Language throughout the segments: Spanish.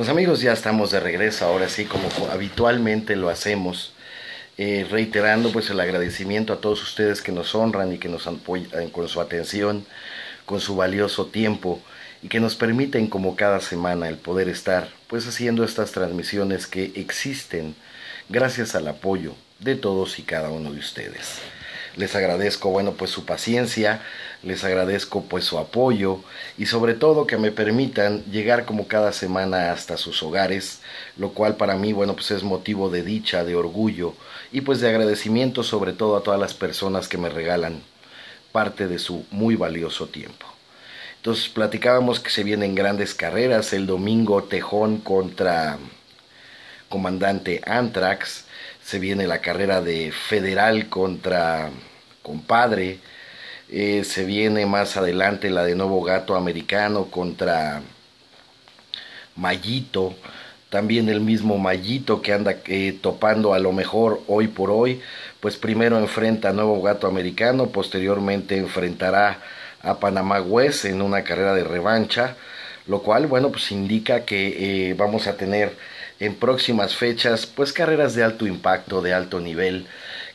Pues amigos, ya estamos de regreso, ahora sí, como habitualmente lo hacemos, eh, reiterando pues el agradecimiento a todos ustedes que nos honran y que nos apoyan con su atención, con su valioso tiempo y que nos permiten como cada semana el poder estar pues haciendo estas transmisiones que existen gracias al apoyo de todos y cada uno de ustedes. Les agradezco, bueno, pues su paciencia, les agradezco pues su apoyo y sobre todo que me permitan llegar como cada semana hasta sus hogares, lo cual para mí, bueno, pues es motivo de dicha, de orgullo y pues de agradecimiento sobre todo a todas las personas que me regalan parte de su muy valioso tiempo. Entonces platicábamos que se vienen grandes carreras, el domingo Tejón contra Comandante Antrax, se viene la carrera de Federal contra Compadre, eh, se viene más adelante la de Nuevo Gato Americano contra Mayito, también el mismo Mayito que anda eh, topando a lo mejor hoy por hoy, pues primero enfrenta a Nuevo Gato Americano, posteriormente enfrentará a Panamá West en una carrera de revancha, lo cual, bueno, pues indica que eh, vamos a tener en próximas fechas, pues carreras de alto impacto, de alto nivel,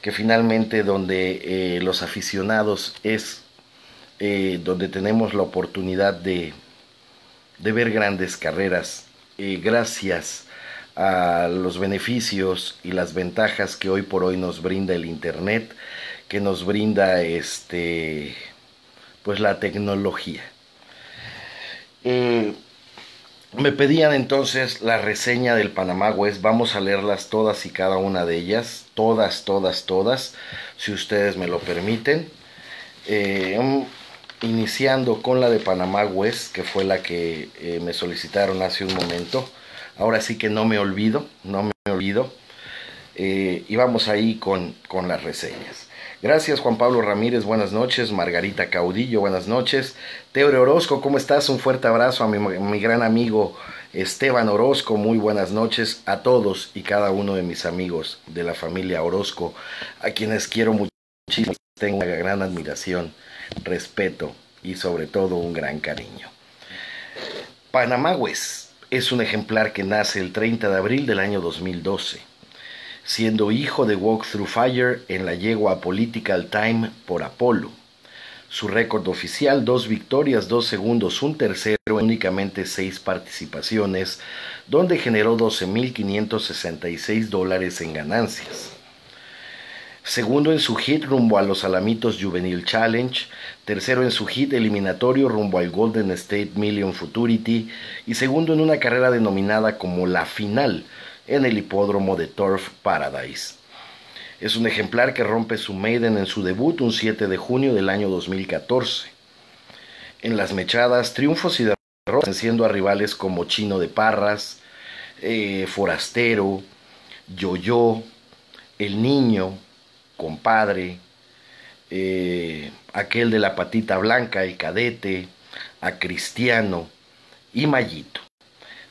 que finalmente donde eh, los aficionados es eh, donde tenemos la oportunidad de, de ver grandes carreras, eh, gracias a los beneficios y las ventajas que hoy por hoy nos brinda el internet, que nos brinda este pues la tecnología. Me pedían entonces la reseña del Panamá West. Vamos a leerlas todas y cada una de ellas. Todas, todas, todas. Si ustedes me lo permiten. Eh, iniciando con la de Panamá West, que fue la que eh, me solicitaron hace un momento. Ahora sí que no me olvido, no me olvido. Eh, y vamos ahí con, con las reseñas. Gracias Juan Pablo Ramírez, buenas noches. Margarita Caudillo, buenas noches. Teore Orozco, ¿cómo estás? Un fuerte abrazo a mi, gran amigo Esteban Orozco, muy buenas noches a todos y cada uno de mis amigos de la familia Orozco, a quienes quiero muchísimo, tengo una gran admiración, respeto y sobre todo un gran cariño. Panamagües es un ejemplar que nace el 30 de abril del año 2012 siendo hijo de Walk Through Fire en la yegua Political Time por Apolo. Su récord oficial, dos victorias, dos segundos, un tercero en únicamente seis participaciones, donde generó 12.566 dólares en ganancias. Segundo en su hit rumbo a los Alamitos Juvenil Challenge, tercero en su hit eliminatorio rumbo al Golden State Million Futurity y segundo en una carrera denominada como la final, en el hipódromo de Turf Paradise. Es un ejemplar que rompe su maiden en su debut un 7 de junio del año 2014. En las mechadas, triunfos y derrotas venciendo a rivales como Chino de Parras, eh, Forastero, Yoyo, El Niño, Compadre, eh, aquel de la patita blanca, el cadete, a Cristiano y Mayito.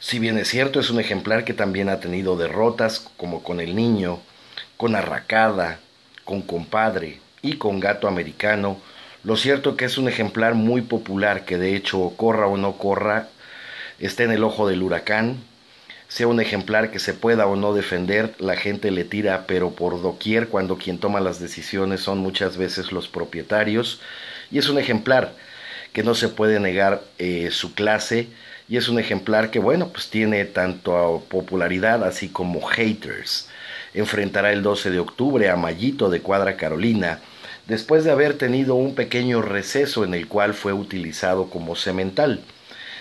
Si bien es cierto, es un ejemplar que también ha tenido derrotas, como con el niño, con Arracada, con Compadre y con Gato Americano, lo cierto que es un ejemplar muy popular que de hecho, corra o no corra, está en el ojo del huracán, sea un ejemplar que se pueda o no defender, la gente le tira, pero por doquier cuando quien toma las decisiones son muchas veces los propietarios, y es un ejemplar que no se puede negar eh, su clase, y es un ejemplar que, bueno, pues tiene tanto popularidad así como haters. Enfrentará el 12 de octubre a Mayito de Cuadra Carolina, después de haber tenido un pequeño receso en el cual fue utilizado como semental.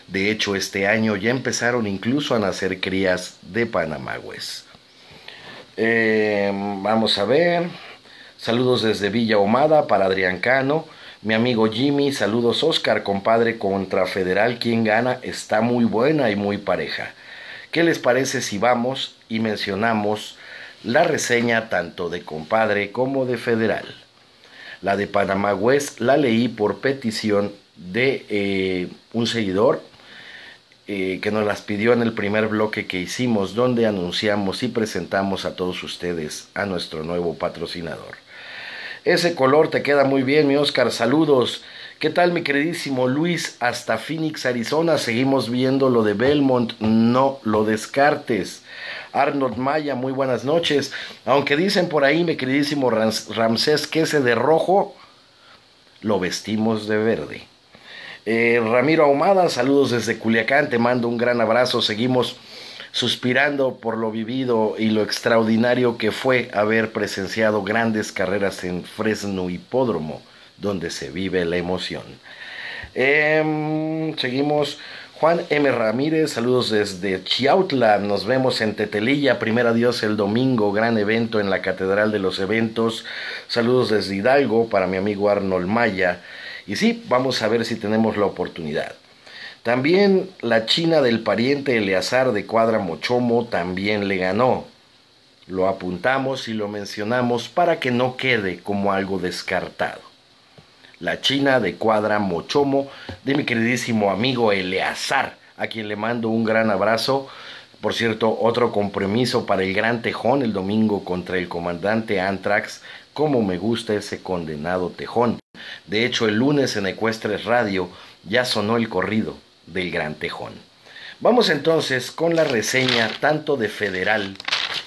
De hecho, este año ya empezaron incluso a nacer crías de Panamagües. Eh, vamos a ver. Saludos desde Villa Omada para Adrián Cano. Mi amigo Jimmy, saludos Oscar, compadre contra Federal, quien gana, está muy buena y muy pareja. ¿Qué les parece si vamos y mencionamos la reseña tanto de compadre como de Federal? La de Panamá West la leí por petición de eh, un seguidor eh, que nos las pidió en el primer bloque que hicimos donde anunciamos y presentamos a todos ustedes a nuestro nuevo patrocinador. Ese color te queda muy bien, mi Oscar. Saludos. ¿Qué tal mi queridísimo Luis? Hasta Phoenix, Arizona. Seguimos viendo lo de Belmont. No lo descartes. Arnold Maya, muy buenas noches. Aunque dicen por ahí, mi queridísimo Ramsés, que ese de rojo lo vestimos de verde. Eh, Ramiro Ahumada, saludos desde Culiacán, te mando un gran abrazo. Seguimos suspirando por lo vivido y lo extraordinario que fue haber presenciado grandes carreras en Fresno Hipódromo, donde se vive la emoción. Em, seguimos. Juan M. Ramírez, saludos desde Chiautla, nos vemos en Tetelilla, primera Dios el domingo, gran evento en la Catedral de los Eventos, saludos desde Hidalgo para mi amigo Arnold Maya, y sí, vamos a ver si tenemos la oportunidad. También la China del pariente Eleazar de Cuadra Mochomo también le ganó. Lo apuntamos y lo mencionamos para que no quede como algo descartado. La China de Cuadra Mochomo de mi queridísimo amigo Eleazar, a quien le mando un gran abrazo. Por cierto, otro compromiso para el Gran Tejón el domingo contra el comandante Antrax. Como me gusta ese condenado Tejón. De hecho, el lunes en Ecuestres Radio ya sonó el corrido del Gran Tejón. Vamos entonces con la reseña tanto de Federal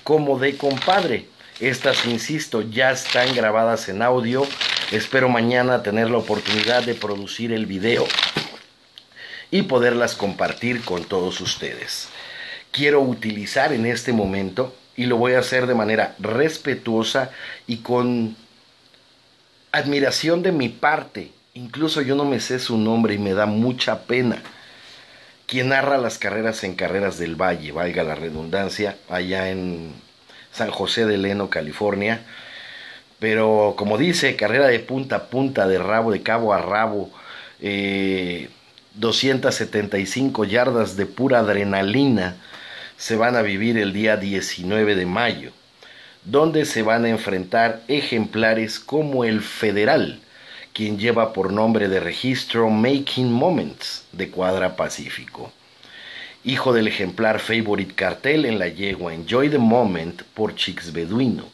como de Compadre. Estas, insisto, ya están grabadas en audio. Espero mañana tener la oportunidad de producir el video y poderlas compartir con todos ustedes. Quiero utilizar en este momento, y lo voy a hacer de manera respetuosa y con admiración de mi parte, incluso yo no me sé su nombre y me da mucha pena quien narra las carreras en Carreras del Valle, valga la redundancia, allá en San José de Leno, California. Pero como dice, carrera de punta a punta, de rabo, de cabo a rabo, 275 eh, yardas de pura adrenalina se van a vivir el día 19 de mayo, donde se van a enfrentar ejemplares como el Federal, quien lleva por nombre de registro Making Moments de Cuadra Pacífico. Hijo del ejemplar Favorite Cartel en la yegua Enjoy the Moment por Chicks Beduino.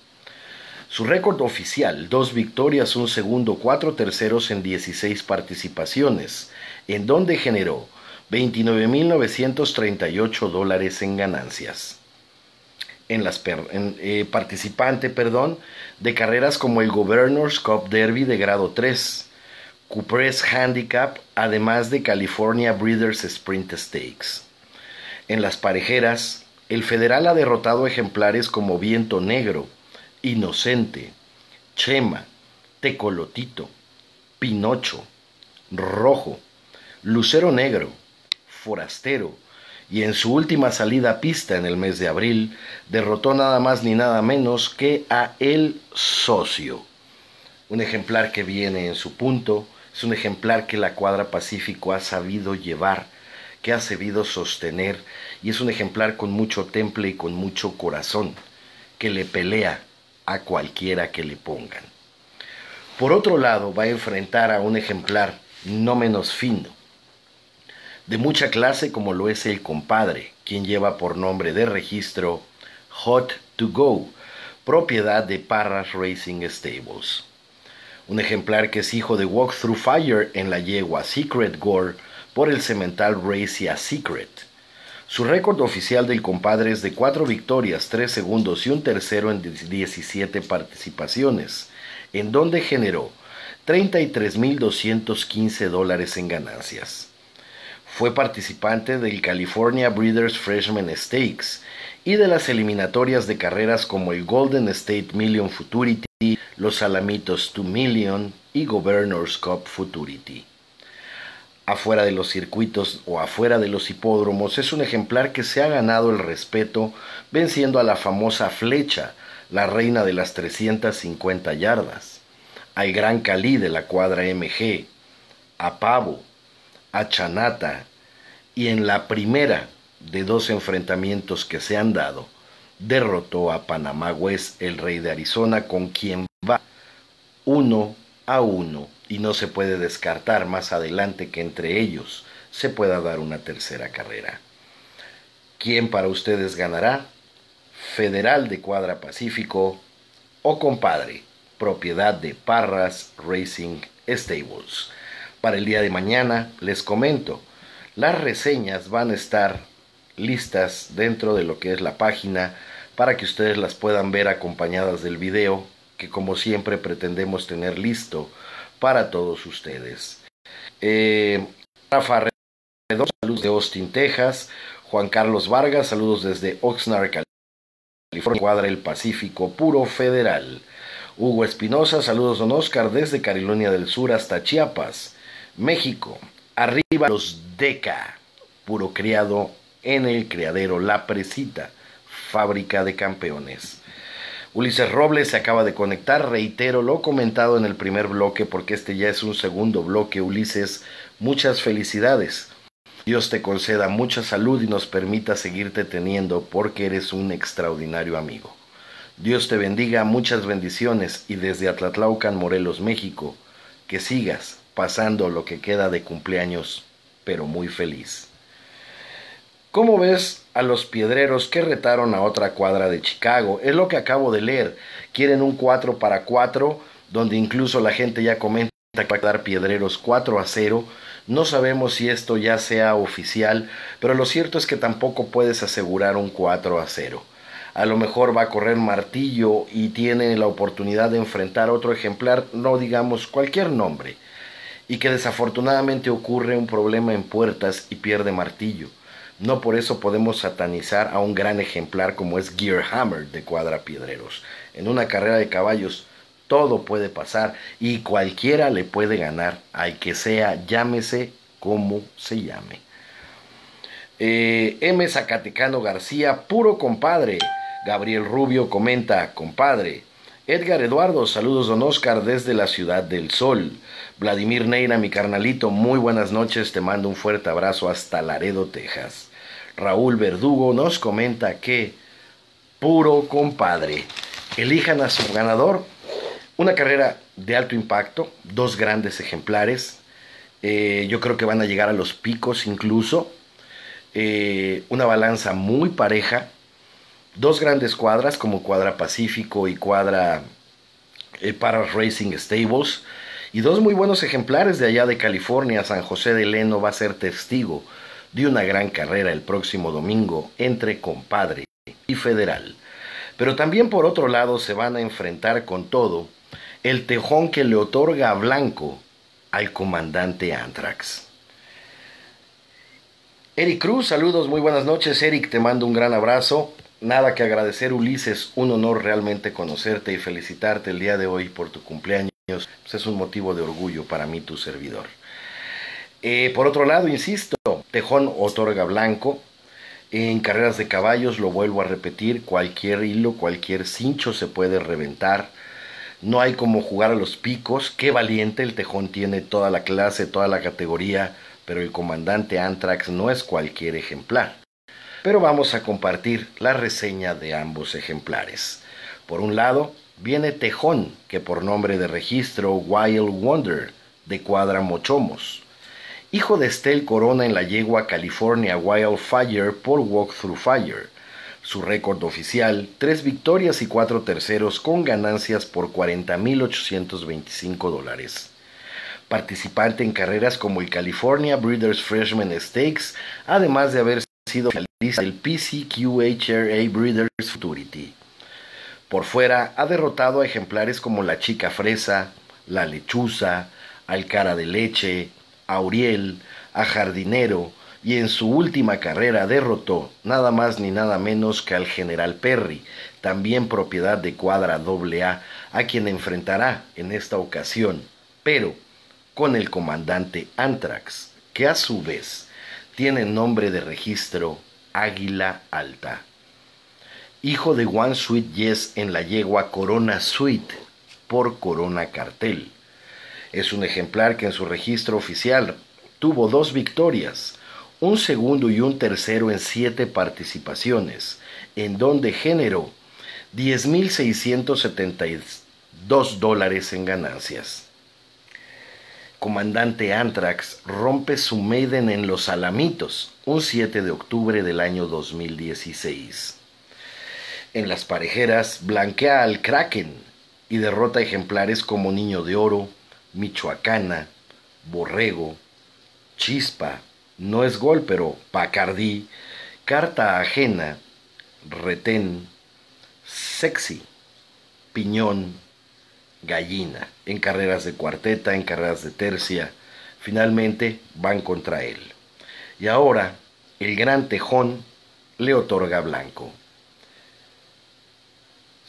Su récord oficial, dos victorias, un segundo, cuatro terceros en 16 participaciones, en donde generó 29.938 dólares en ganancias. En las eh, participante, perdón, de carreras como el Governor's Cup Derby de grado 3, Cupress Handicap, además de California Breeders Sprint Stakes. En las parejeras, el federal ha derrotado ejemplares como Viento Negro, Inocente, Chema, Tecolotito, Pinocho, Rojo, Lucero Negro, Forastero, y en su última salida a pista en el mes de abril derrotó nada más ni nada menos que a El Socio. Un ejemplar que viene en su punto, es un ejemplar que la cuadra Pacífico ha sabido llevar, que ha sabido sostener y es un ejemplar con mucho temple y con mucho corazón, que le pelea a cualquiera que le pongan. Por otro lado, va a enfrentar a un ejemplar no menos fino, de mucha clase como lo es el compadre, quien lleva por nombre de registro Hot to Go, propiedad de Parras Racing Stables. Un ejemplar que es hijo de Walk Through Fire en la yegua Secret Gore por el cemental Racia Secret. Su récord oficial del compadre es de 4 victorias, 3 segundos y un tercero en 17 participaciones, en donde generó 33.215 dólares en ganancias. Fue participante del California Breeders Freshman Stakes y de las eliminatorias de carreras como el Golden State Million Futurity, los Alamitos 2 Million y Governor's Cup Futurity. Afuera de los circuitos o afuera de los hipódromos es un ejemplar que se ha ganado el respeto venciendo a la famosa Flecha, la reina de las 350 yardas, al Gran Cali de la cuadra MG, a Pavo, a Chanata y en la primera de dos enfrentamientos que se han dado, derrotó a Panamá West, el rey de Arizona, con quien va uno a uno y no se puede descartar más adelante que entre ellos se pueda dar una tercera carrera. ¿Quién para ustedes ganará? Federal de Cuadra Pacífico o compadre, propiedad de Parras Racing Stables. Para el día de mañana les comento, las reseñas van a estar listas dentro de lo que es la página para que ustedes las puedan ver acompañadas del video que como siempre pretendemos tener listo para todos ustedes. Eh, Rafa saludos de Austin, Texas. Juan Carlos Vargas, saludos desde Oxnard, California, Cuadra el Pacífico, puro federal. Hugo Espinosa, saludos don Oscar desde Carolina del Sur hasta Chiapas, México. Arriba los Deca, puro criado en el criadero La Presita, fábrica de campeones. Ulises Robles se acaba de conectar, reitero lo comentado en el primer bloque porque este ya es un segundo bloque. Ulises, muchas felicidades. Dios te conceda mucha salud y nos permita seguirte teniendo porque eres un extraordinario amigo. Dios te bendiga, muchas bendiciones y desde Atlatlaucan, Morelos, México, que sigas pasando lo que queda de cumpleaños, pero muy feliz. ¿Cómo ves a los piedreros que retaron a otra cuadra de Chicago? Es lo que acabo de leer. Quieren un 4 para 4, donde incluso la gente ya comenta que va a quedar piedreros 4 a 0 no sabemos si esto ya sea oficial, pero lo cierto es que tampoco puedes asegurar un 4 a 0. A lo mejor va a correr Martillo y tiene la oportunidad de enfrentar otro ejemplar, no digamos cualquier nombre, y que desafortunadamente ocurre un problema en puertas y pierde Martillo. No por eso podemos satanizar a un gran ejemplar como es Gear Hammer de Cuadra Piedreros. En una carrera de caballos todo puede pasar y cualquiera le puede ganar, al que sea, llámese como se llame. Eh, M. Zacatecano García, puro compadre. Gabriel Rubio comenta, compadre. Edgar Eduardo, saludos don Oscar desde la Ciudad del Sol. Vladimir Neira, mi carnalito, muy buenas noches, te mando un fuerte abrazo hasta Laredo, Texas. Raúl Verdugo nos comenta que, puro compadre, elijan a su ganador una carrera de alto impacto, dos grandes ejemplares. Eh, yo creo que van a llegar a los picos incluso. Eh, una balanza muy pareja. Dos grandes cuadras como Cuadra Pacífico y Cuadra eh, Para Racing Stables. Y dos muy buenos ejemplares de allá de California. San José de Leno va a ser testigo de una gran carrera el próximo domingo entre Compadre y Federal. Pero también por otro lado se van a enfrentar con todo el tejón que le otorga a Blanco al comandante Antrax. Eric Cruz, saludos, muy buenas noches. Eric, te mando un gran abrazo. Nada que agradecer, Ulises. Un honor realmente conocerte y felicitarte el día de hoy por tu cumpleaños. Pues es un motivo de orgullo para mí, tu servidor. Eh, por otro lado, insisto, Tejón otorga blanco. En carreras de caballos, lo vuelvo a repetir, cualquier hilo, cualquier cincho se puede reventar no hay como jugar a los picos. Qué valiente, el Tejón tiene toda la clase, toda la categoría, pero el comandante Antrax no es cualquier ejemplar. Pero vamos a compartir la reseña de ambos ejemplares. Por un lado, viene Tejón, que por nombre de registro Wild Wonder, de Cuadra Mochomos. Hijo de Estel Corona en la yegua California Wildfire por Walk Through Fire su récord oficial, tres victorias y cuatro terceros con ganancias por 40.825 dólares. Participante en carreras como el California Breeders Freshman Stakes, además de haber sido finalista del PCQHRA Breeders Futurity. Por fuera ha derrotado a ejemplares como la Chica Fresa, la Lechuza, al Cara de Leche, a Uriel, a Jardinero, y en su última carrera derrotó nada más ni nada menos que al general Perry, también propiedad de Cuadra AA, a quien enfrentará en esta ocasión, pero con el comandante Antrax, que a su vez tiene nombre de registro Águila Alta. Hijo de One Sweet Yes en la yegua Corona Sweet por Corona Cartel. Es un ejemplar que en su registro oficial tuvo dos victorias, un segundo y un tercero en siete participaciones, en donde generó 10.672 dólares en ganancias. Comandante Antrax rompe su maiden en Los Alamitos, un 7 de octubre del año 2016. En las parejeras blanquea al Kraken y derrota ejemplares como Niño de Oro, Michoacana, Borrego, Chispa, no es gol, pero Pacardí, Carta Ajena, Retén, Sexy, Piñón, Gallina, en carreras de cuarteta, en carreras de tercia, finalmente van contra él. Y ahora el gran tejón le otorga blanco.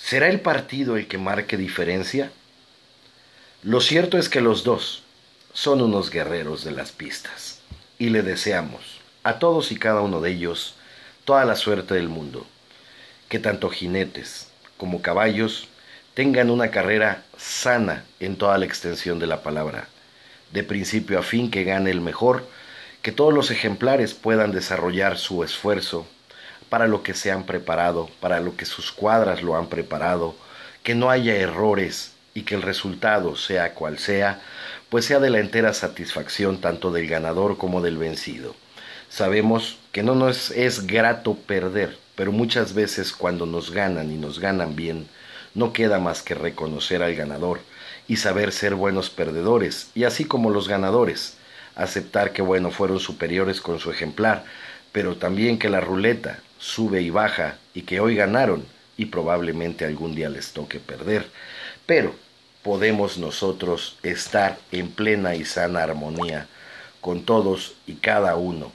¿Será el partido el que marque diferencia? Lo cierto es que los dos son unos guerreros de las pistas y le deseamos a todos y cada uno de ellos toda la suerte del mundo, que tanto jinetes como caballos tengan una carrera sana en toda la extensión de la palabra, de principio a fin que gane el mejor, que todos los ejemplares puedan desarrollar su esfuerzo para lo que se han preparado, para lo que sus cuadras lo han preparado, que no haya errores y que el resultado, sea cual sea, pues sea de la entera satisfacción tanto del ganador como del vencido. Sabemos que no nos es grato perder, pero muchas veces cuando nos ganan y nos ganan bien, no queda más que reconocer al ganador y saber ser buenos perdedores, y así como los ganadores, aceptar que bueno fueron superiores con su ejemplar, pero también que la ruleta sube y baja y que hoy ganaron y probablemente algún día les toque perder. Pero podemos nosotros estar en plena y sana armonía con todos y cada uno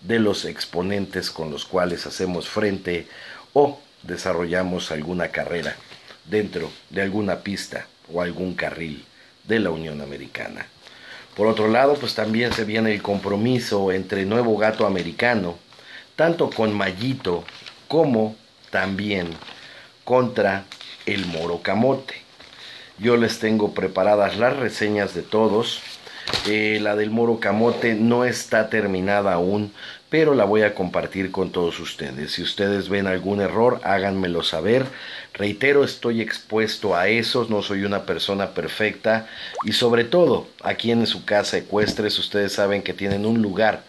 de los exponentes con los cuales hacemos frente o desarrollamos alguna carrera dentro de alguna pista o algún carril de la Unión Americana. Por otro lado, pues también se viene el compromiso entre Nuevo Gato Americano, tanto con Mallito como también contra el Moro Camote. Yo les tengo preparadas las reseñas de todos. Eh, la del Moro Camote no está terminada aún, pero la voy a compartir con todos ustedes. Si ustedes ven algún error, háganmelo saber. Reitero, estoy expuesto a eso, no soy una persona perfecta y sobre todo aquí en su casa ecuestres ustedes saben que tienen un lugar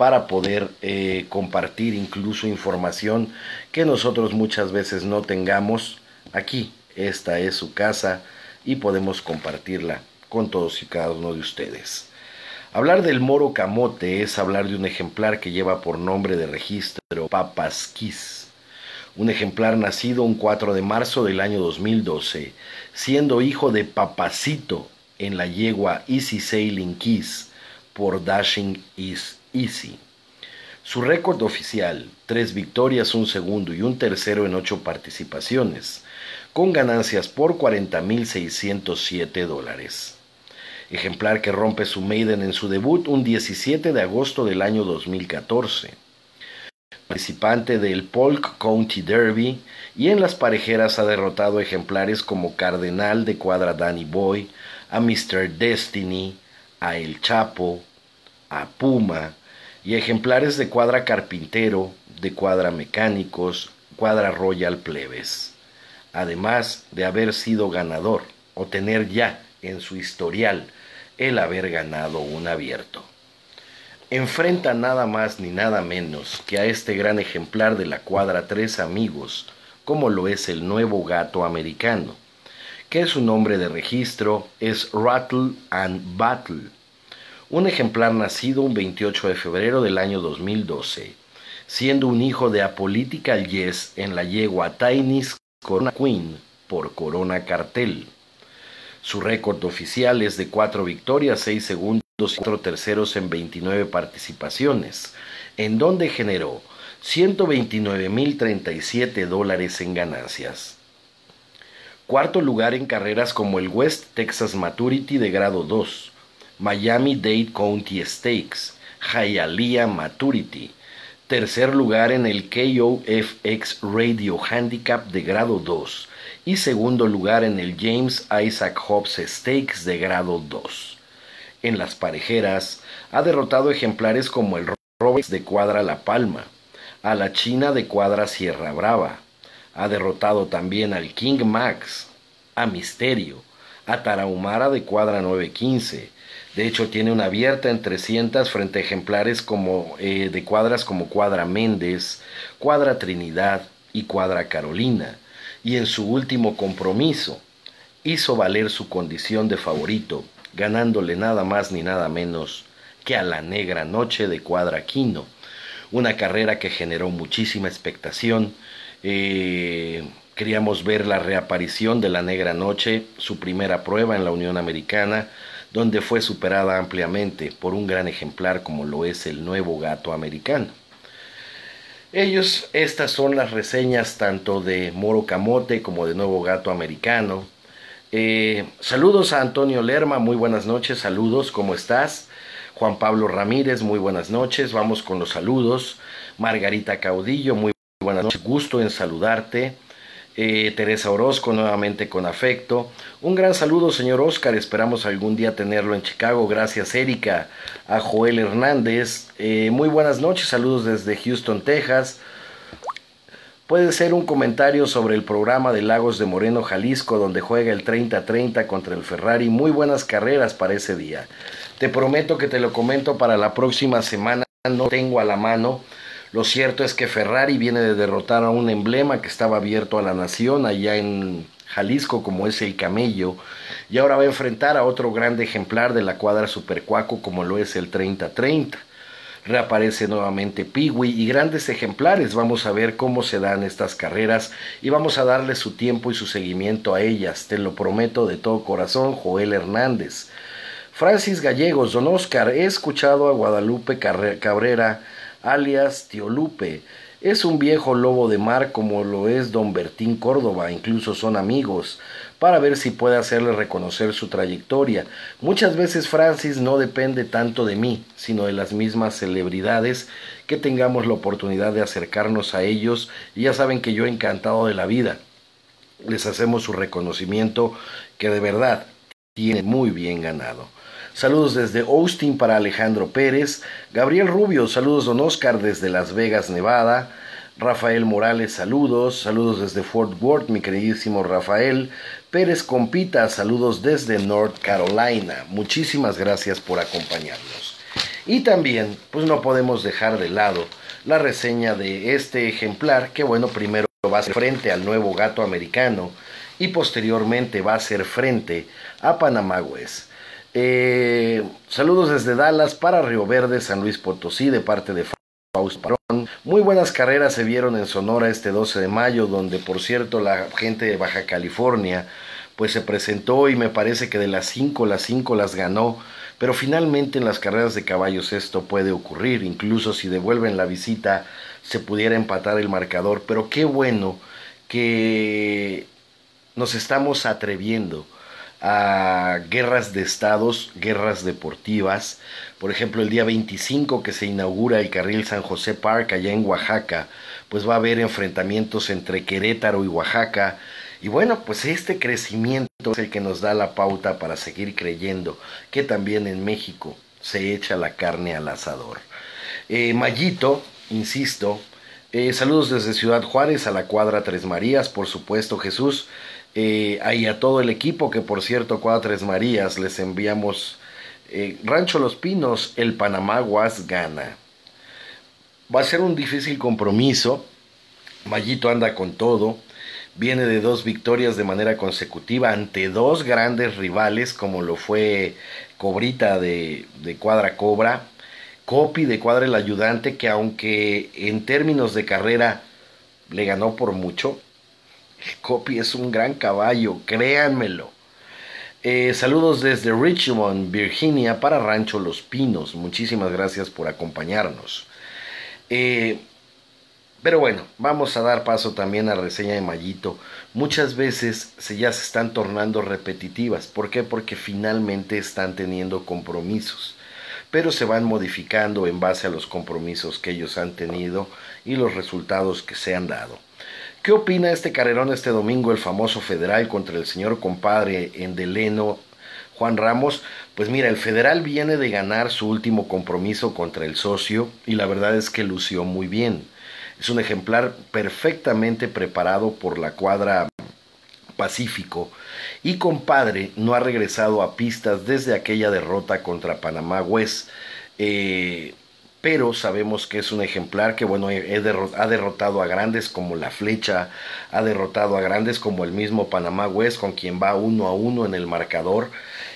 para poder eh, compartir incluso información que nosotros muchas veces no tengamos. Aquí, esta es su casa y podemos compartirla con todos y cada uno de ustedes. Hablar del moro camote es hablar de un ejemplar que lleva por nombre de registro Papasquis, un ejemplar nacido un 4 de marzo del año 2012, siendo hijo de Papacito en la yegua Easy Sailing Kiss por Dashing is Easy. Su récord oficial, tres victorias, un segundo y un tercero en ocho participaciones, con ganancias por 40.607 dólares. Ejemplar que rompe su maiden en su debut un 17 de agosto del año 2014. Participante del Polk County Derby y en las parejeras ha derrotado ejemplares como Cardenal de cuadra Danny Boy, a Mr. Destiny, a El Chapo, a Puma y ejemplares de cuadra Carpintero, de cuadra Mecánicos, cuadra Royal Plebes además de haber sido ganador o tener ya en su historial el haber ganado un abierto. Enfrenta nada más ni nada menos que a este gran ejemplar de la cuadra Tres Amigos, como lo es el nuevo gato americano, que su nombre de registro es Rattle and Battle, un ejemplar nacido un 28 de febrero del año 2012, siendo un hijo de Apolitical Yes en la yegua Tiny's Corona Queen por Corona Cartel. Su récord oficial es de 4 victorias, 6 segundos y 4 terceros en 29 participaciones, en donde generó 129.037 dólares en ganancias. Cuarto lugar en carreras como el West Texas Maturity de grado 2, Miami Dade County Stakes, Hialeah Maturity, tercer lugar en el KOFX Radio Handicap de grado 2 y segundo lugar en el James Isaac Hobbs Stakes de grado 2. En las parejeras ha derrotado ejemplares como el Roberts de cuadra La Palma, a la China de cuadra Sierra Brava, ha derrotado también al King Max, a Misterio, a Tarahumara de cuadra 915, de hecho, tiene una abierta en 300 frente a ejemplares como, eh, de cuadras como Cuadra Méndez, Cuadra Trinidad y Cuadra Carolina. Y en su último compromiso, hizo valer su condición de favorito ganándole nada más ni nada menos que a la Negra Noche de Cuadraquino. Una carrera que generó muchísima expectación. Eh, queríamos ver la reaparición de la Negra Noche, su primera prueba en la Unión Americana, donde fue superada ampliamente por un gran ejemplar como lo es el nuevo gato americano. Ellos, estas son las reseñas tanto de Moro Camote como de Nuevo Gato Americano. Eh, saludos a Antonio Lerma, muy buenas noches, saludos, ¿cómo estás? Juan Pablo Ramírez, muy buenas noches, vamos con los saludos. Margarita Caudillo, muy buenas noches, gusto en saludarte. Eh, Teresa Orozco, nuevamente con afecto. Un gran saludo, señor Oscar. Esperamos algún día tenerlo en Chicago. Gracias, Erika. A Joel Hernández. Eh, muy buenas noches. Saludos desde Houston, Texas. Puede ser un comentario sobre el programa de Lagos de Moreno, Jalisco, donde juega el 30-30 contra el Ferrari. Muy buenas carreras para ese día. Te prometo que te lo comento para la próxima semana. No tengo a la mano lo cierto es que Ferrari viene de derrotar a un emblema que estaba abierto a la nación allá en Jalisco como es el camello y ahora va a enfrentar a otro grande ejemplar de la cuadra Supercuaco como lo es el 30-30. Reaparece nuevamente Piwi y grandes ejemplares. Vamos a ver cómo se dan estas carreras y vamos a darle su tiempo y su seguimiento a ellas. Te lo prometo de todo corazón, Joel Hernández. Francis Gallegos, don Oscar, he escuchado a Guadalupe Cabrera alias Tío Lupe. Es un viejo lobo de mar como lo es don Bertín Córdoba, incluso son amigos, para ver si puede hacerle reconocer su trayectoria. Muchas veces Francis no depende tanto de mí, sino de las mismas celebridades, que tengamos la oportunidad de acercarnos a ellos y ya saben que yo encantado de la vida. Les hacemos su reconocimiento que de verdad tiene muy bien ganado. Saludos desde Austin para Alejandro Pérez. Gabriel Rubio, saludos don Oscar desde Las Vegas, Nevada. Rafael Morales, saludos. Saludos desde Fort Worth, mi queridísimo Rafael. Pérez Compita, saludos desde North Carolina. Muchísimas gracias por acompañarnos. Y también, pues no podemos dejar de lado la reseña de este ejemplar, que bueno, primero va a ser frente al nuevo gato americano y posteriormente va a ser frente a Panamá West. Eh, saludos desde Dallas para Río Verde, San Luis Potosí, de parte de Fausto Parón. Muy buenas carreras se vieron en Sonora este 12 de mayo, donde por cierto la gente de Baja California pues se presentó y me parece que de las 5, las 5 las ganó. Pero finalmente en las carreras de caballos esto puede ocurrir, incluso si devuelven la visita se pudiera empatar el marcador. Pero qué bueno que nos estamos atreviendo a guerras de estados, guerras deportivas. Por ejemplo, el día 25 que se inaugura el carril San José Park allá en Oaxaca, pues va a haber enfrentamientos entre Querétaro y Oaxaca. Y bueno, pues este crecimiento es el que nos da la pauta para seguir creyendo que también en México se echa la carne al asador. Eh, Mayito, insisto, eh, saludos desde Ciudad Juárez a la cuadra Tres Marías, por supuesto Jesús. Eh, ahí a todo el equipo, que por cierto, Cuadra Marías, les enviamos eh, Rancho Los Pinos, el Panamá Guas gana. Va a ser un difícil compromiso. Mayito anda con todo. Viene de dos victorias de manera consecutiva ante dos grandes rivales, como lo fue Cobrita de, de Cuadra Cobra, Copi de Cuadra el Ayudante, que aunque en términos de carrera le ganó por mucho, Copy es un gran caballo, créanmelo. Eh, saludos desde Richmond, Virginia, para Rancho Los Pinos. Muchísimas gracias por acompañarnos. Eh, pero bueno, vamos a dar paso también a la reseña de Mayito. Muchas veces se ya se están tornando repetitivas. ¿Por qué? Porque finalmente están teniendo compromisos. Pero se van modificando en base a los compromisos que ellos han tenido y los resultados que se han dado. ¿Qué opina este carrerón este domingo, el famoso federal contra el señor compadre en Deleno, Juan Ramos? Pues mira, el federal viene de ganar su último compromiso contra el socio y la verdad es que lució muy bien. Es un ejemplar perfectamente preparado por la cuadra Pacífico y compadre no ha regresado a pistas desde aquella derrota contra Panamá West. Pero sabemos que es un ejemplar que, bueno, ha derrotado a grandes como La Flecha, ha derrotado a grandes como el mismo Panamá West, con quien va uno a uno en el marcador.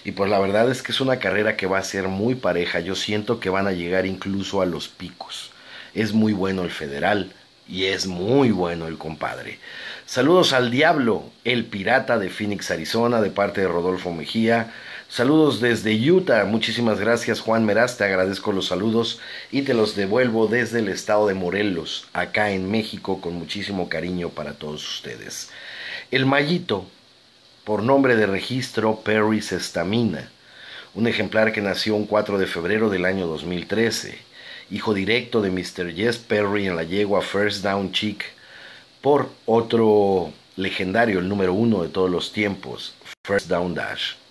Y pues la verdad es que es una carrera que va a ser muy pareja. Yo siento que van a llegar incluso a los picos. Es muy bueno el federal y es muy bueno el compadre. Saludos al Diablo, el pirata de Phoenix, Arizona, de parte de Rodolfo Mejía. Saludos desde Utah. Muchísimas gracias Juan Meraz. Te agradezco los saludos y te los devuelvo desde el estado de Morelos, acá en México, con muchísimo cariño para todos ustedes. El Mallito, por nombre de registro Perry Sestamina, un ejemplar que nació un 4 de febrero del año 2013, hijo directo de Mr. Jess Perry en la yegua First Down Chick, por otro legendario, el número uno de todos los tiempos, First Down Dash.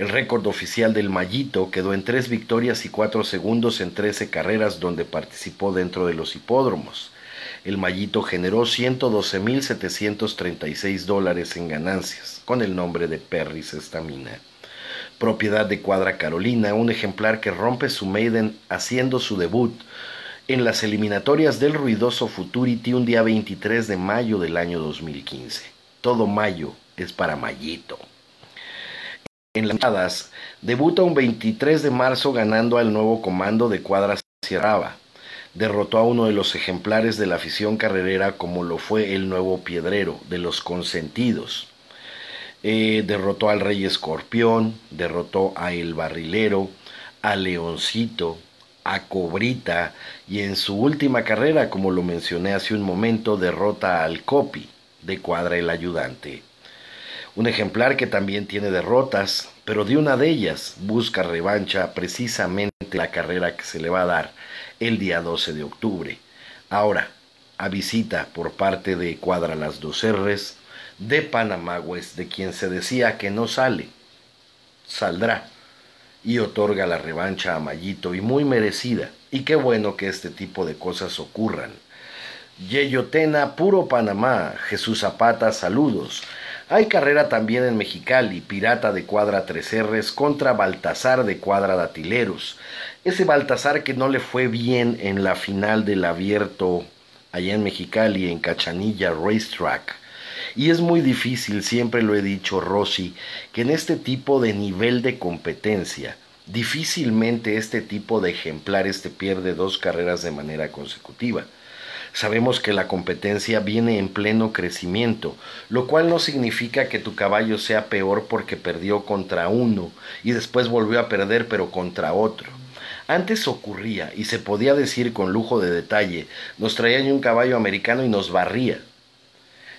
El récord oficial del Mallito quedó en tres victorias y cuatro segundos en 13 carreras donde participó dentro de los hipódromos. El Mallito generó 112.736 dólares en ganancias, con el nombre de Perris Estamina. Propiedad de Cuadra Carolina, un ejemplar que rompe su maiden haciendo su debut en las eliminatorias del ruidoso Futurity un día 23 de mayo del año 2015. Todo mayo es para Mallito en las Hadas, debuta un 23 de marzo ganando al nuevo comando de Cuadra Sierraba. Derrotó a uno de los ejemplares de la afición carrerera como lo fue el nuevo Piedrero, de los consentidos. Eh, derrotó al Rey Escorpión, derrotó a El Barrilero, a Leoncito, a Cobrita y en su última carrera, como lo mencioné hace un momento, derrota al Copi de Cuadra el Ayudante un ejemplar que también tiene derrotas, pero de una de ellas busca revancha precisamente la carrera que se le va a dar el día 12 de octubre. Ahora, a visita por parte de Cuadra las dos R's de Panamá de quien se decía que no sale, saldrá y otorga la revancha a Mayito y muy merecida. Y qué bueno que este tipo de cosas ocurran. Yeyotena, puro Panamá. Jesús Zapata, saludos. Hay carrera también en Mexicali, Pirata de Cuadra 3Rs contra Baltasar de Cuadra Datileros. Ese Baltasar que no le fue bien en la final del abierto allá en Mexicali, en Cachanilla Racetrack. Y es muy difícil, siempre lo he dicho Rossi, que en este tipo de nivel de competencia, difícilmente este tipo de ejemplares te pierde dos carreras de manera consecutiva. Sabemos que la competencia viene en pleno crecimiento, lo cual no significa que tu caballo sea peor porque perdió contra uno y después volvió a perder pero contra otro. Antes ocurría, y se podía decir con lujo de detalle, nos traían un caballo americano y nos barría.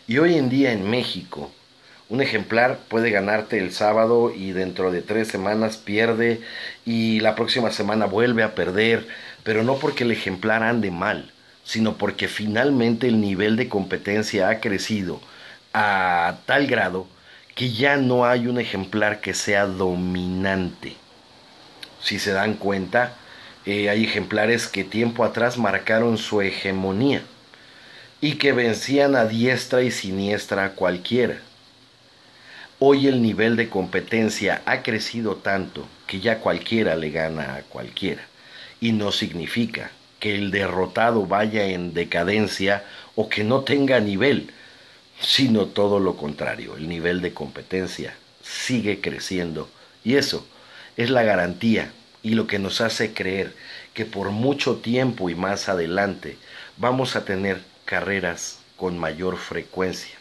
Y hoy en día en México, un ejemplar puede ganarte el sábado y dentro de tres semanas pierde y la próxima semana vuelve a perder, pero no porque el ejemplar ande mal, sino porque finalmente el nivel de competencia ha crecido a tal grado que ya no hay un ejemplar que sea dominante. Si se dan cuenta, eh, hay ejemplares que tiempo atrás marcaron su hegemonía y que vencían a diestra y siniestra a cualquiera. Hoy el nivel de competencia ha crecido tanto que ya cualquiera le gana a cualquiera. Y no significa que el derrotado vaya en decadencia o que no tenga nivel, sino todo lo contrario, el nivel de competencia sigue creciendo. Y eso es la garantía y lo que nos hace creer que por mucho tiempo y más adelante vamos a tener carreras con mayor frecuencia,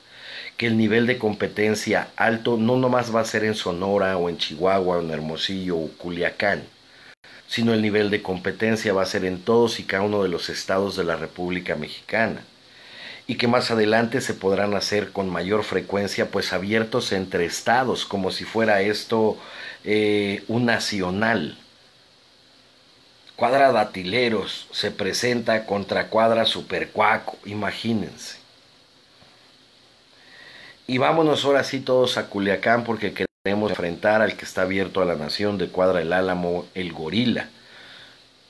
que el nivel de competencia alto no nomás va a ser en Sonora o en Chihuahua o en Hermosillo o Culiacán, sino el nivel de competencia va a ser en todos y cada uno de los estados de la República Mexicana y que más adelante se podrán hacer con mayor frecuencia pues abiertos entre estados como si fuera esto eh, un nacional. Cuadra Datileros se presenta contra Cuadra Supercuaco, imagínense. Y vámonos ahora sí todos a Culiacán porque Queremos enfrentar al que está abierto a la nación de Cuadra el Álamo, el gorila.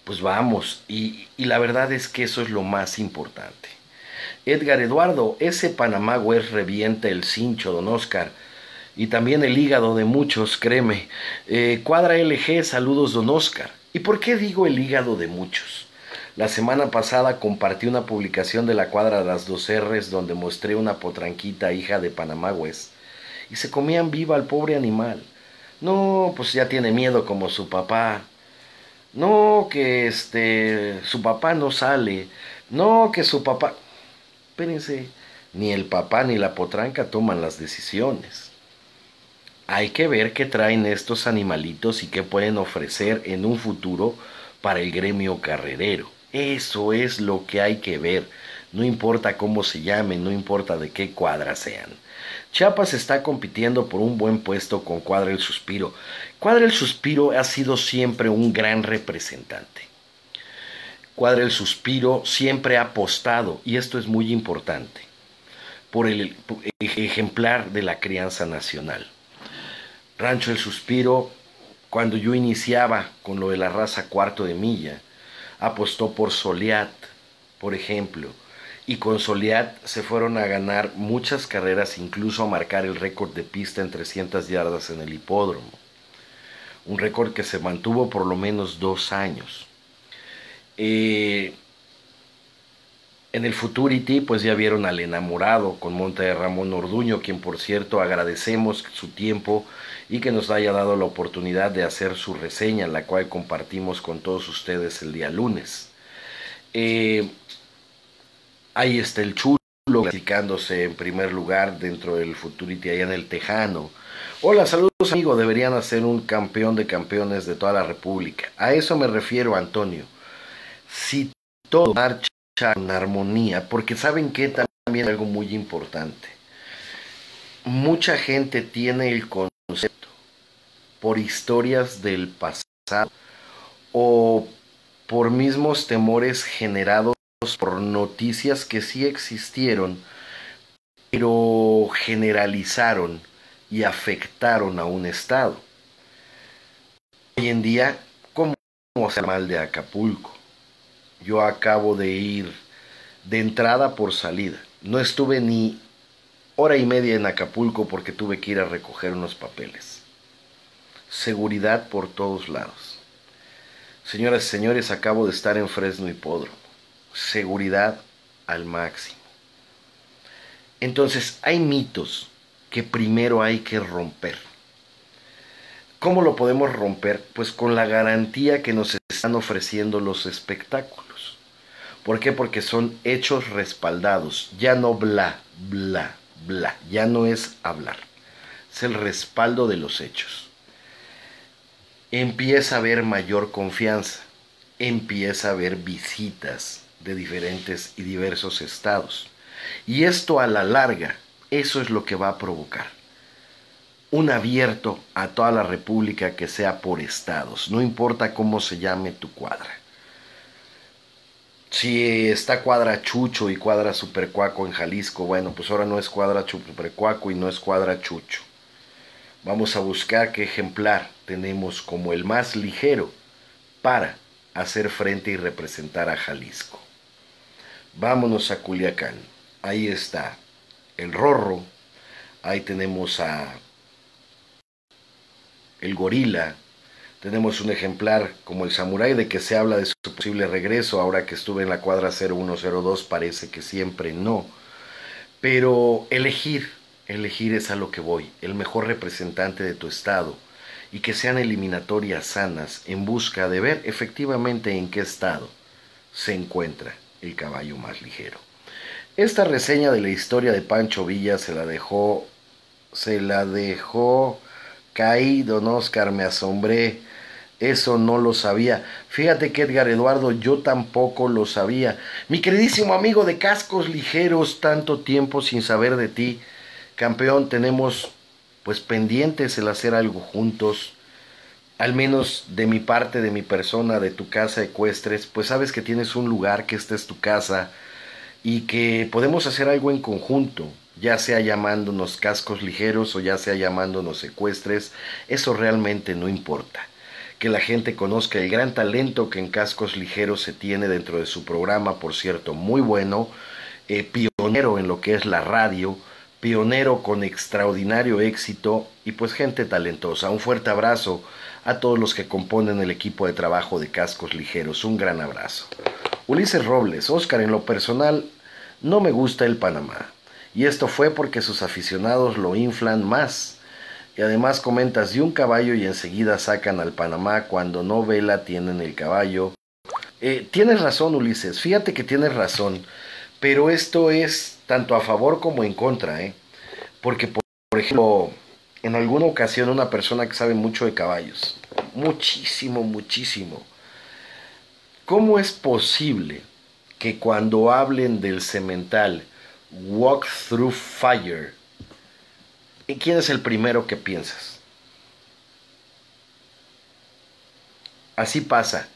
Pues vamos, y, la verdad es que eso es lo más importante. Edgar Eduardo, ese Panamá revienta el cincho, don Oscar, y también el hígado de muchos, créeme. Eh, cuadra LG, saludos, don Oscar. ¿Y por qué digo el hígado de muchos? La semana pasada compartí una publicación de la cuadra de las dos R's donde mostré una potranquita hija de Panamagües y se comían viva al pobre animal. No, pues ya tiene miedo como su papá. No, que este, su papá no sale. No, que su papá... Espérense, ni el papá ni la potranca toman las decisiones. Hay que ver qué traen estos animalitos y qué pueden ofrecer en un futuro para el gremio carrerero. Eso es lo que hay que ver. No importa cómo se llamen, no importa de qué cuadra sean. Chiapas está compitiendo por un buen puesto con Cuadra el Suspiro. Cuadra el Suspiro ha sido siempre un gran representante. Cuadra el Suspiro siempre ha apostado, y esto es muy importante, por el ejemplar de la crianza nacional. Rancho el Suspiro, cuando yo iniciaba con lo de la raza cuarto de milla, apostó por Soliat, por ejemplo, y con Soliat se fueron a ganar muchas carreras, incluso a marcar el récord de pista en 300 yardas en el hipódromo. Un récord que se mantuvo por lo menos dos años. Eh, en el Futurity, pues ya vieron al enamorado con Monte de Ramón Orduño, quien por cierto agradecemos su tiempo y que nos haya dado la oportunidad de hacer su reseña, la cual compartimos con todos ustedes el día lunes. Eh, Ahí está el chulo clasificándose en primer lugar dentro del Futurity allá en el Tejano. Hola, saludos amigo, deberían hacer un campeón de campeones de toda la República. A eso me refiero, Antonio. Si todo marcha en armonía, porque saben que también algo muy importante. Mucha gente tiene el concepto por historias del pasado o por mismos temores generados por noticias que sí existieron, pero generalizaron y afectaron a un estado. Hoy en día, ¿cómo se mal de Acapulco? Yo acabo de ir de entrada por salida. No estuve ni hora y media en Acapulco porque tuve que ir a recoger unos papeles. Seguridad por todos lados. Señoras y señores, acabo de estar en Fresno Hipódromo seguridad al máximo. Entonces, hay mitos que primero hay que romper. ¿Cómo lo podemos romper? Pues con la garantía que nos están ofreciendo los espectáculos. ¿Por qué? Porque son hechos respaldados, ya no bla, bla, bla, ya no es hablar, es el respaldo de los hechos. Empieza a haber mayor confianza, empieza a haber visitas, de diferentes y diversos estados. Y esto a la larga, eso es lo que va a provocar. Un abierto a toda la República que sea por estados, no importa cómo se llame tu cuadra. Si está cuadra Chucho y cuadra Supercuaco en Jalisco, bueno, pues ahora no es cuadra Supercuaco y no es cuadra Chucho. Vamos a buscar qué ejemplar tenemos como el más ligero para hacer frente y representar a Jalisco. Vámonos a Culiacán. Ahí está el Rorro. Ahí tenemos a el gorila. Tenemos un ejemplar como el samurái de que se habla de su posible regreso. Ahora que estuve en la cuadra 0102 parece que siempre no. Pero elegir, elegir es a lo que voy. El mejor representante de tu estado. Y que sean eliminatorias sanas en busca de ver efectivamente en qué estado se encuentra el caballo más ligero. Esta reseña de la historia de Pancho Villa se la dejó, se la dejó caí, don Oscar, me asombré, eso no lo sabía. Fíjate que Edgar Eduardo, yo tampoco lo sabía. Mi queridísimo amigo de cascos ligeros, tanto tiempo sin saber de ti. Campeón, tenemos pues pendientes el hacer algo juntos al menos de mi parte, de mi persona, de tu casa ecuestres, pues sabes que tienes un lugar, que esta es tu casa y que podemos hacer algo en conjunto, ya sea llamándonos cascos ligeros o ya sea llamándonos ecuestres, eso realmente no importa. Que la gente conozca el gran talento que en cascos ligeros se tiene dentro de su programa, por cierto, muy bueno, eh, pionero en lo que es la radio, pionero con extraordinario éxito y pues gente talentosa. Un fuerte abrazo a todos los que componen el equipo de trabajo de Cascos Ligeros. Un gran abrazo. Ulises Robles, Oscar, en lo personal, no me gusta el Panamá. Y esto fue porque sus aficionados lo inflan más. Y además comentas de un caballo y enseguida sacan al Panamá cuando no vela tienen el caballo. Eh, tienes razón, Ulises, fíjate que tienes razón. Pero esto es tanto a favor como en contra, ¿eh? Porque, por, por ejemplo, en alguna ocasión una persona que sabe mucho de caballos, muchísimo, muchísimo, ¿Cómo es posible que cuando hablen del cemental Walk Through Fire, quién es el primero que piensas? Así pasa,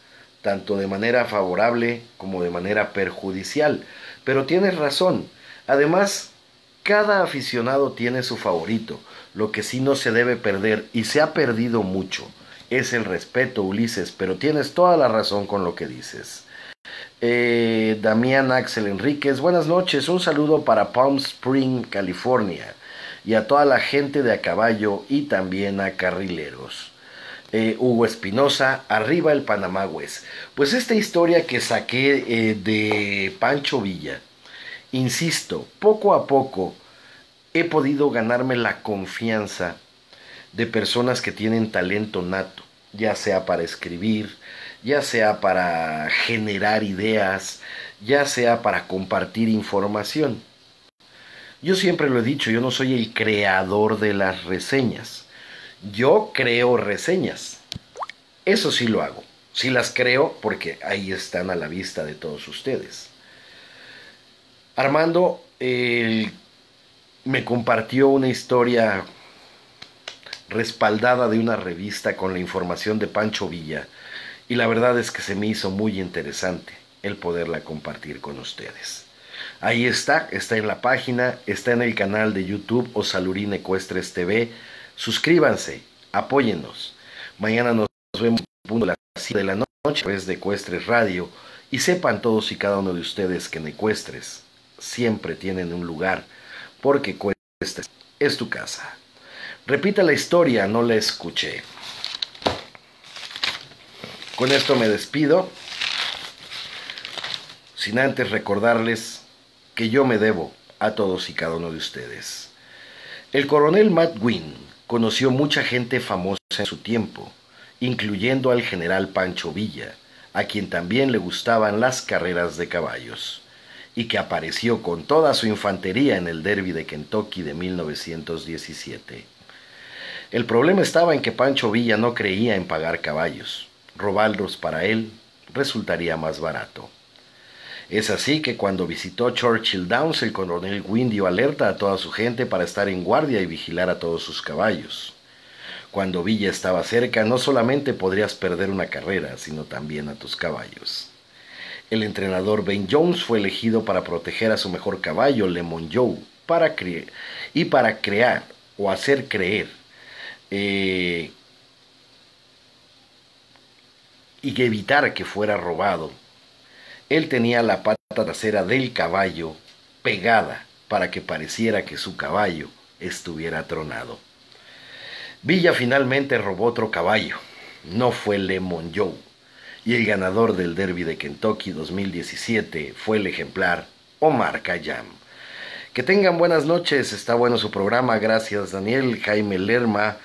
tanto de manera favorable como de manera perjudicial. Pero tienes razón. Además, cada aficionado tiene su favorito, lo que sí no se debe perder y se ha perdido mucho es el respeto, Ulises, pero tienes toda la razón con lo que dices. Eh, Damián Axel Enríquez, buenas noches, un saludo para Palm Spring, California, y a toda la gente de a caballo y también a carrileros. Eh, Hugo Espinosa, arriba el Panamagües. Pues esta historia que saqué eh, de Pancho Villa, insisto, poco a poco he podido ganarme la confianza de personas que tienen talento nato, ya sea para escribir, ya sea para generar ideas, ya sea para compartir información. Yo siempre lo he dicho, yo no soy el creador de las reseñas. Yo creo reseñas. Eso sí lo hago. Sí las creo porque ahí están a la vista de todos ustedes. Armando me compartió una historia respaldada de una revista con la información de Pancho Villa y la verdad es que se me hizo muy interesante el poderla compartir con ustedes. Ahí está, está en la página, está en el canal de YouTube Osalurín Ecuestres TV. Suscríbanse, apóyennos. Mañana nos vemos a las 7 de la noche a de Ecuestres Radio y sepan todos y cada uno de ustedes que en Ecuestres siempre tienen un lugar porque Ecuestres es tu casa. Repita la historia, no la escuché. Con esto me despido, sin antes recordarles que yo me debo a todos y cada uno de ustedes. El coronel Matt Wynne conoció mucha gente famosa en su tiempo, incluyendo al general Pancho Villa, a quien también le gustaban las carreras de caballos, y que apareció con toda su infantería en el Derby de Kentucky de 1917. El problema estaba en que Pancho Villa no creía en pagar caballos. Robarlos para él resultaría más barato. Es así que cuando visitó Churchill Downs, el coronel Wynne dio alerta a toda su gente para estar en guardia y vigilar a todos sus caballos. Cuando Villa estaba cerca, no solamente podrías perder una carrera, sino también a tus caballos. El entrenador Ben Jones fue elegido para proteger a su mejor caballo, Lemon Joe, para y para crear o hacer creer eh, y evitar que fuera robado. Él tenía la pata trasera del caballo pegada para que pareciera que su caballo estuviera tronado. Villa finalmente robó otro caballo, no fue Lemon Joe, y el ganador del Derby de Kentucky 2017 fue el ejemplar Omar Khayyam. Que tengan buenas noches, está bueno su programa, gracias Daniel, Jaime Lerma,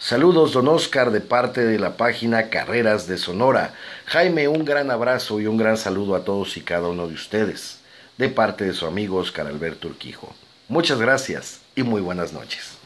Saludos, don Oscar, de parte de la página Carreras de Sonora. Jaime, un gran abrazo y un gran saludo a todos y cada uno de ustedes, de parte de su amigo Oscar Alberto Urquijo. Muchas gracias y muy buenas noches.